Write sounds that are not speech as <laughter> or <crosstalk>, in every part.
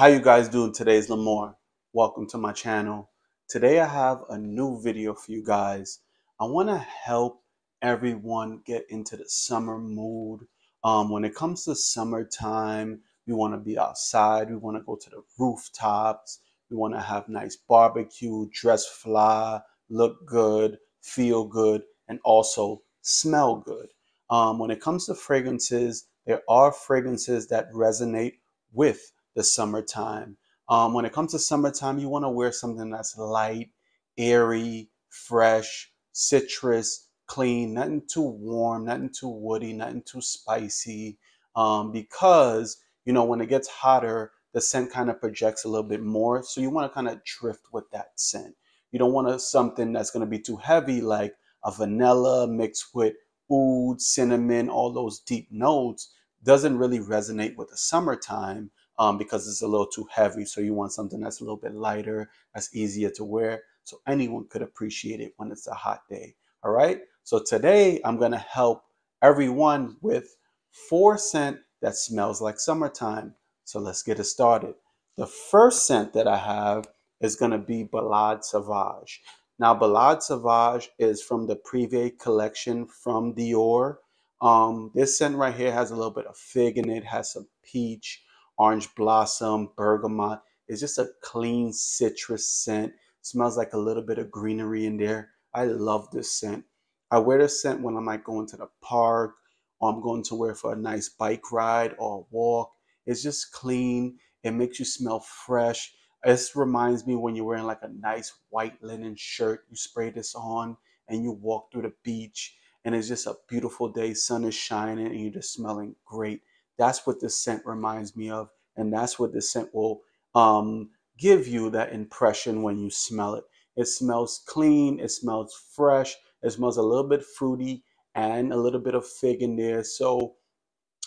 How you guys doing today is Lamar. Welcome to my channel. Today I have a new video for you guys. I want to help everyone get into the summer mood. Um, when it comes to summertime, we want to be outside. We want to go to the rooftops. We want to have nice barbecue, dress fly, look good, feel good, and also smell good. Um, when it comes to fragrances, there are fragrances that resonate with the summertime. Um, when it comes to summertime, you want to wear something that's light, airy, fresh, citrus, clean, nothing too warm, nothing too woody, nothing too spicy. Um, because, you know, when it gets hotter, the scent kind of projects a little bit more. So you want to kind of drift with that scent. You don't want to, something that's going to be too heavy, like a vanilla mixed with oud, cinnamon, all those deep notes. Doesn't really resonate with the summertime um, because it's a little too heavy. So you want something that's a little bit lighter, that's easier to wear. So anyone could appreciate it when it's a hot day. All right. So today I'm going to help everyone with four scent that smells like summertime. So let's get it started. The first scent that I have is going to be Balade Sauvage. Now, Balade Sauvage is from the Privé collection from Dior. Um, this scent right here has a little bit of fig in it, has some peach, orange blossom, bergamot. It's just a clean citrus scent. Smells like a little bit of greenery in there. I love this scent. I wear this scent when I'm like going to the park or I'm going to wear for a nice bike ride or walk. It's just clean. It makes you smell fresh. This reminds me when you're wearing like a nice white linen shirt, you spray this on and you walk through the beach and it's just a beautiful day. Sun is shining and you're just smelling great. That's what this scent reminds me of. And that's what the scent will um, give you that impression when you smell it. It smells clean, it smells fresh, it smells a little bit fruity and a little bit of fig in there. So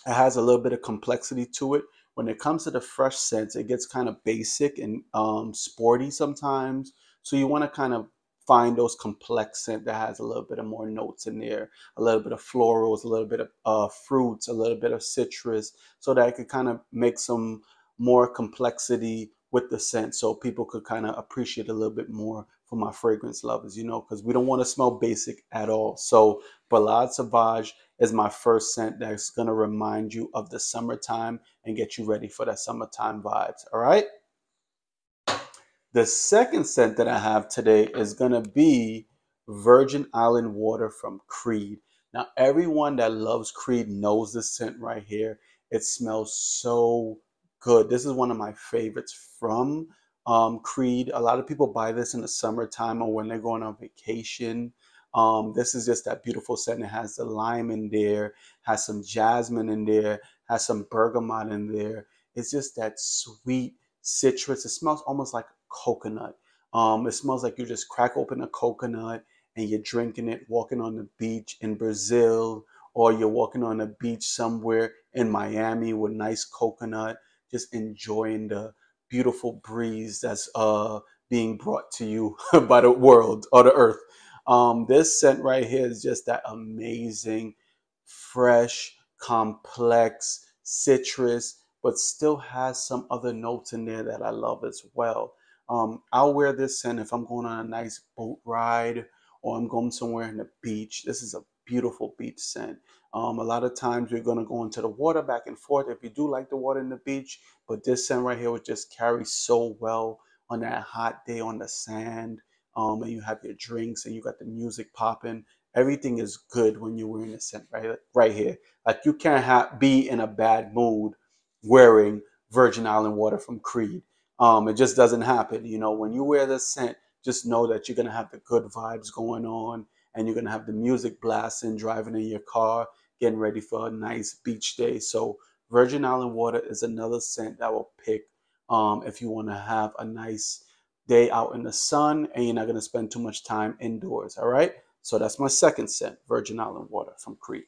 it has a little bit of complexity to it. When it comes to the fresh scents, it gets kind of basic and um, sporty sometimes. So you want to kind of find those complex scent that has a little bit of more notes in there, a little bit of florals, a little bit of uh, fruits, a little bit of citrus, so that it could kind of make some more complexity with the scent so people could kind of appreciate a little bit more for my fragrance lovers, you know, because we don't want to smell basic at all. So Balade Sauvage is my first scent that's going to remind you of the summertime and get you ready for that summertime vibes. All right. The second scent that I have today is going to be Virgin Island Water from Creed. Now, everyone that loves Creed knows this scent right here. It smells so good. This is one of my favorites from um, Creed. A lot of people buy this in the summertime or when they're going on vacation. Um, this is just that beautiful scent. It has the lime in there, has some jasmine in there, has some bergamot in there. It's just that sweet citrus. It smells almost like coconut. Um, it smells like you just crack open a coconut and you're drinking it, walking on the beach in Brazil, or you're walking on a beach somewhere in Miami with nice coconut, just enjoying the beautiful breeze that's uh, being brought to you <laughs> by the world or the earth. Um, this scent right here is just that amazing, fresh, complex citrus, but still has some other notes in there that I love as well. Um, I'll wear this scent if I'm going on a nice boat ride or I'm going somewhere in the beach. This is a beautiful beach scent. Um, a lot of times you're going to go into the water back and forth if you do like the water in the beach, but this scent right here would just carry so well on that hot day on the sand. Um, and you have your drinks and you got the music popping. Everything is good when you're wearing this scent right, right here. Like you can't be in a bad mood wearing Virgin Island water from Creed. Um, it just doesn't happen. You know, when you wear this scent, just know that you're gonna have the good vibes going on, and you're gonna have the music blasting, driving in your car, getting ready for a nice beach day. So Virgin Island water is another scent that will pick um, if you want to have a nice day out in the sun and you're not going to spend too much time indoors. All right. So that's my second scent, Virgin Island water from Creed.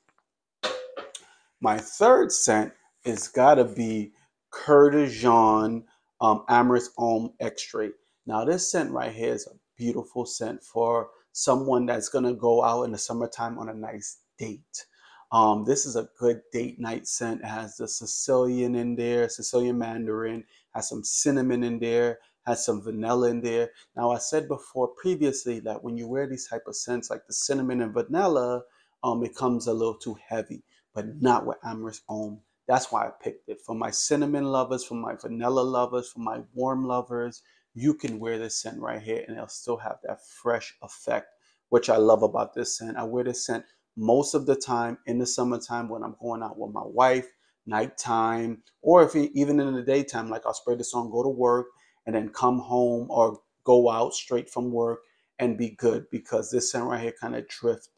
My third scent is got to be Kurkdjian um, Amyris Homme Extrait. Now this scent right here is a beautiful scent for someone that's gonna go out in the summertime on a nice date. Um, this is a good date night scent. It has the Sicilian in there, Sicilian Mandarin, has some cinnamon in there, has some vanilla in there. Now I said before previously that when you wear these type of scents like the cinnamon and vanilla, um, it comes a little too heavy, but not with Amyris Homme. That's why I picked it. For my cinnamon lovers, for my vanilla lovers, for my warm lovers, you can wear this scent right here and it'll still have that fresh effect, which I love about this scent. I wear this scent most of the time in the summertime when I'm going out with my wife, nighttime, or if even in the daytime, like I'll spray this on, go to work, and then come home or go out straight from work and be good because this scent right here kind of drift.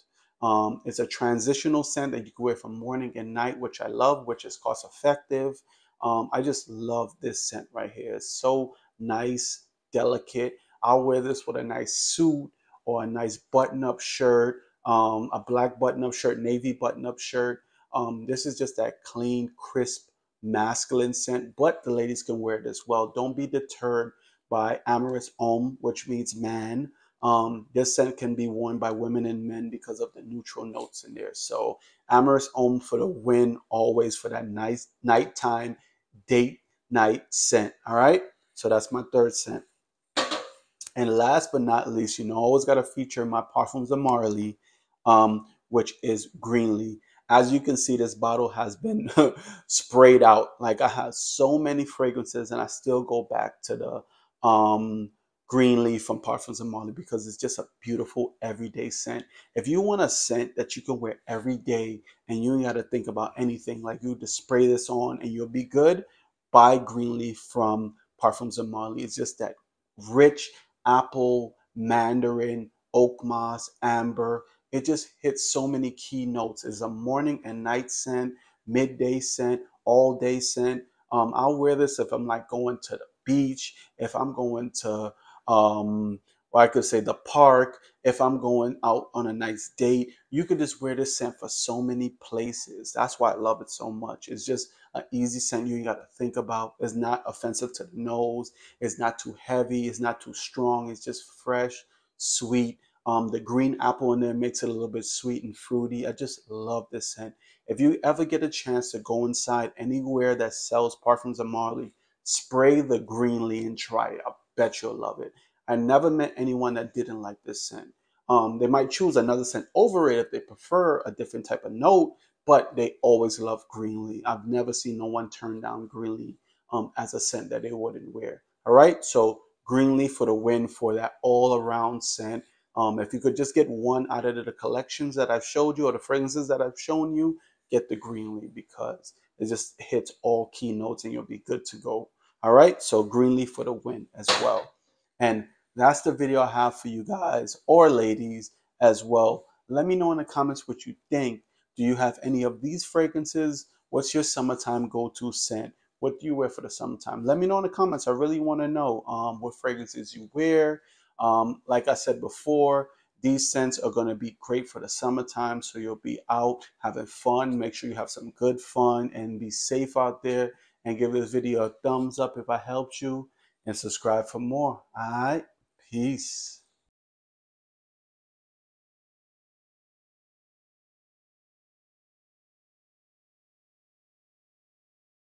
Um, it's a transitional scent that you can wear from morning and night, which I love, which is cost effective. Um, I just love this scent right here. It's so nice, delicate. I'll wear this with a nice suit or a nice button-up shirt, um, a black button-up shirt, navy button-up shirt. Um, this is just that clean, crisp, masculine scent, but the ladies can wear it as well. Don't be deterred by Amyris Homme, which means man. Um, this scent can be worn by women and men because of the neutral notes in there. So Amyris Homme for the win, always for that nice nighttime date night scent. All right. So that's my third scent. And last but not least, you know, always got to feature my Parfums de Marly, um, which is Greenley. As you can see, this bottle has been <laughs> sprayed out. Like I have so many fragrances and I still go back to the um, Greenley from Parfums de Marly because it's just a beautiful everyday scent. If you want a scent that you can wear every day and you ain't got to think about anything, like you just spray this on and you'll be good, buy Greenley from Parfums de Marly. It's just that rich apple, mandarin, oak moss, amber. It just hits so many key notes. It's a morning and night scent, midday scent, all day scent. Um, I'll wear this if I'm like going to the beach, if I'm going to um, or I could say the park. If I'm going out on a nice date, you could just wear this scent for so many places. That's why I love it so much. It's just an easy scent you got to think about. It's not offensive to the nose. It's not too heavy. It's not too strong. It's just fresh, sweet. Um, the green apple in there makes it a little bit sweet and fruity. I just love this scent. If you ever get a chance to go inside anywhere that sells Parfums Marly, spray the Greenley and try it. I bet you'll love it. I never met anyone that didn't like this scent. Um, they might choose another scent over it if they prefer a different type of note, but they always love Greenley. I've never seen no one turn down Greenley um, as a scent that they wouldn't wear. All right, so Greenley for the win for that all around scent. Um, if you could just get one out of the collections that I've showed you or the fragrances that I've shown you, get the Greenley because it just hits all key notes and you'll be good to go. All right, so Greenley for the win as well. And that's the video I have for you guys or ladies as well. Let me know in the comments what you think. Do you have any of these fragrances? What's your summertime go-to scent? What do you wear for the summertime? Let me know in the comments. I really want to know um, what fragrances you wear. Um, like I said before, these scents are going to be great for the summertime. So you'll be out having fun. Make sure you have some good fun and be safe out there. And give this video a thumbs up if I helped you. And subscribe for more. All right. Peace.